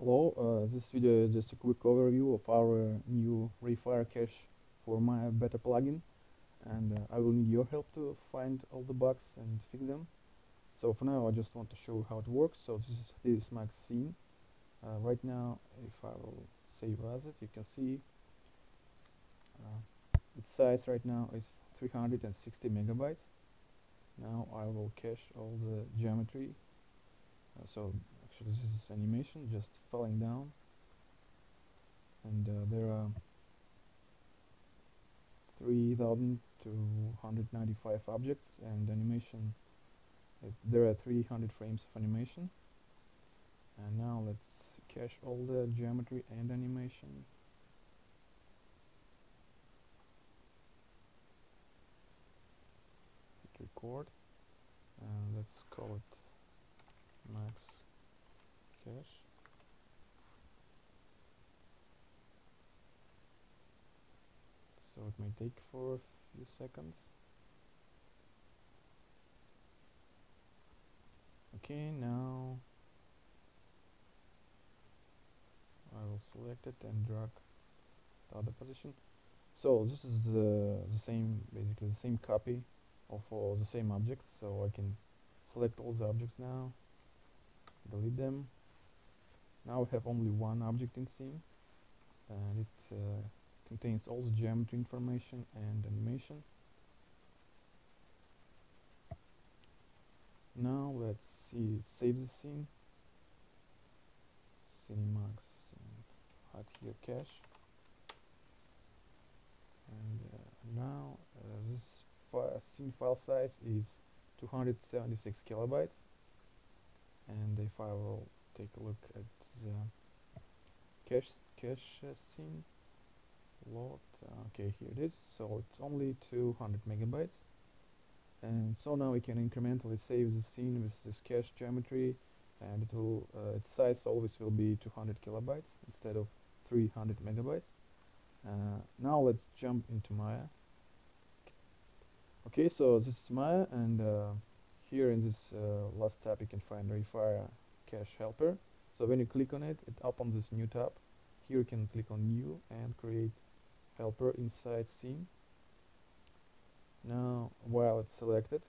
Hello, uh, this video is just a quick overview of our new RayFire cache for Maya beta plugin and uh, I will need your help to find all the bugs and fix them. So for now I just want to show how it works. So this is, this is Max scene. Uh, right now if I will save as it you can see uh, its size right now is 360 megabytes. Now I will cache all the geometry uh, this is animation just falling down. And uh, there are 3295 objects and animation. It, there are 300 frames of animation. And now let's cache all the geometry and animation. Hit record. And let's call it max so it may take for a few seconds. Okay now I will select it and drag the other position. So this is uh, the same basically the same copy of all the same objects. So I can select all the objects now delete them now we have only one object in scene and it uh, contains all the geometry information and animation. Now let's see save the scene. Cinemax and hide here cache. And uh, now uh, this fi scene file size is 276 kilobytes. And if I will take a look at the cache scene load okay here it is. So it's only 200 megabytes. And so now we can incrementally save the scene with this cache geometry and it will uh, its size always will be 200 kilobytes instead of 300 megabytes. Uh, now let's jump into Maya. Okay so this is Maya and uh, here in this uh, last tab you can find RayFire cache helper so when you click on it it opens this new tab. Here you can click on new and create helper inside scene. Now while it's selected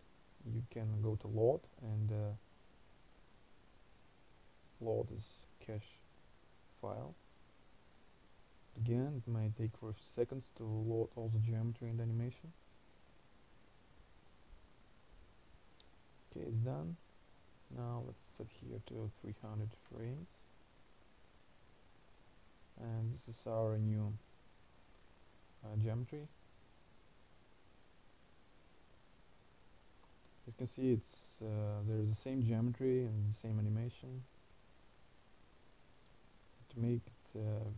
you can go to load and uh, load this cache file. Again it may take for seconds to load all the geometry and animation. Okay it's done now. Let's set here to 300 frames and this is our new uh, geometry. You can see it's uh, there's the same geometry and the same animation. To make it uh,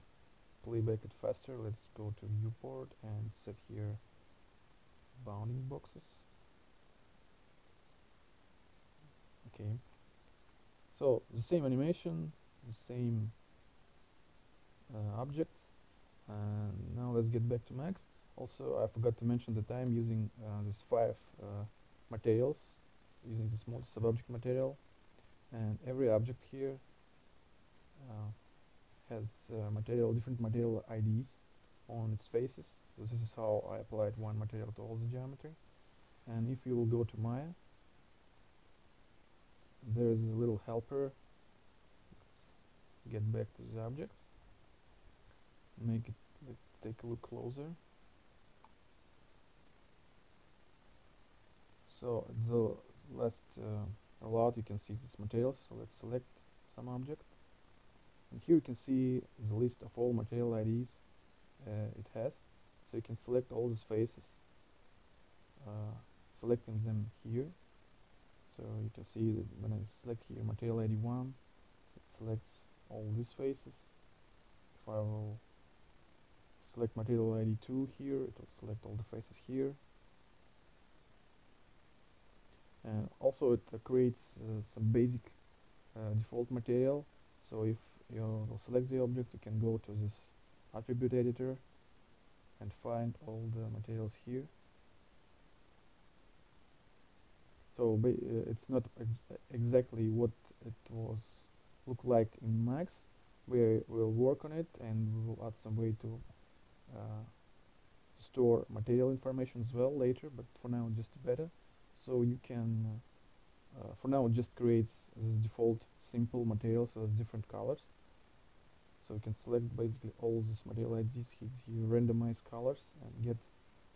playback it faster let's go to viewport and set here bounding boxes. Okay so the same animation the same uh, objects. And now let's get back to max. Also I forgot to mention that I'm using uh, this five uh, materials using this multi-sub-object material. And every object here uh, has uh, material different material IDs on its faces. So this is how I applied one material to all the geometry. And if you will go to Maya there's a little helper. Let's get back to the objects. Make it take a look closer. So the last uh, lot you can see this materials. So let's select some object. And here you can see the list of all material IDs uh, it has. So you can select all these faces uh, selecting them here so you can see that when I select here material ID 1 it selects all these faces. If I will select material 82 here it will select all the faces here. And also it uh, creates uh, some basic uh, default material. So if you select the object you can go to this attribute editor and find all the materials here so uh, it's not ex exactly what it was look like in Max. We will work on it and we will add some way to uh, store material information as well later but for now just better. So you can uh, uh, for now it just creates this default simple material so it's different colors. So you can select basically all these material IDs here randomize colors and get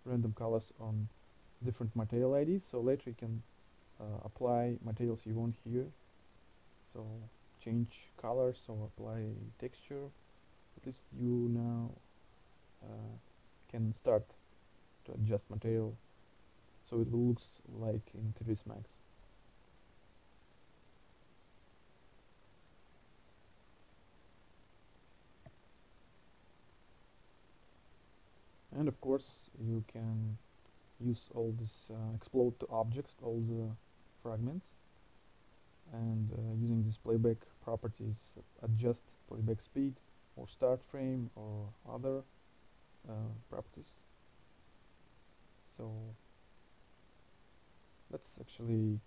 random colors on different material IDs so later you can apply materials you want here. So change colors or apply texture. At least you now uh, can start to adjust material so it looks like in 3ds Max and of course you can use all this uh, explode to objects all the fragments and uh, using this playback properties adjust playback speed or start frame or other uh, properties. So let's actually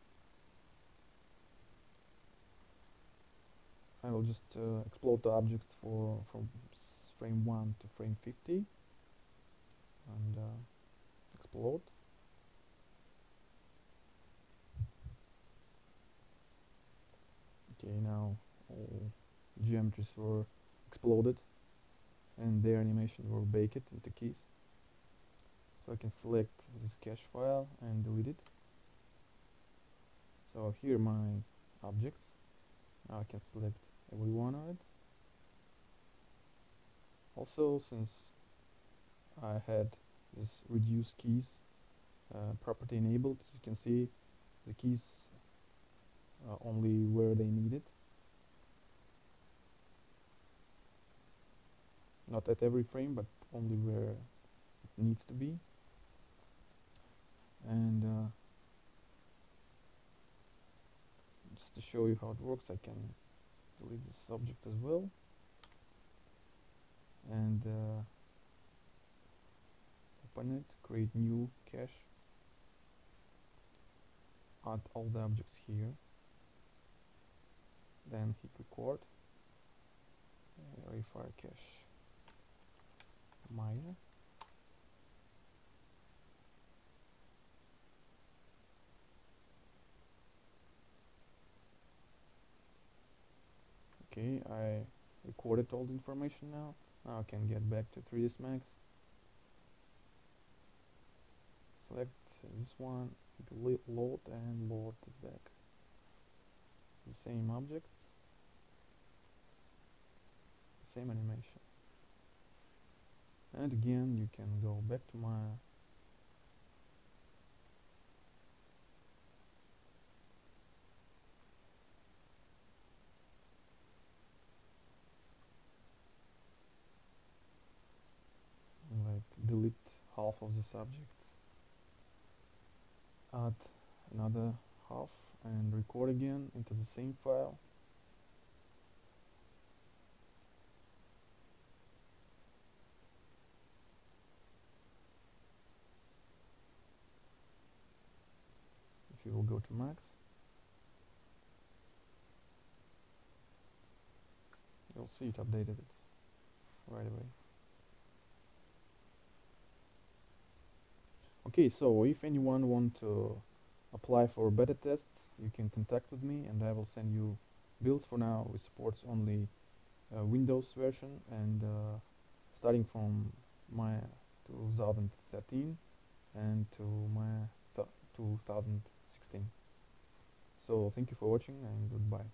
I will just uh, explode the object for from frame 1 to frame 50 and uh, explode okay now all geometries were exploded and their animation were baked into keys. So I can select this cache file and delete it. So here my objects. Now I can select every one of it. Also since I had this reduce keys uh, property enabled. As you can see the keys uh, only where they need it. Not at every frame but only where it needs to be. And uh, just to show you how it works I can delete this object as well. And uh, open it create new cache add all the objects here. Then hit record. Uh, RayFire cache Maya okay I recorded all the information now. Now I can get back to 3ds Max select this one load and load it back. The same objects same animation. And again you can go back to my like delete half of the subject add another half and record again into the same file. If you will go to max. You'll see it updated it right away okay so if anyone want to apply for beta tests you can contact with me and I will send you builds for now it supports only uh, Windows version and uh, starting from Maya 2013 and to Maya 2016 so thank you for watching and goodbye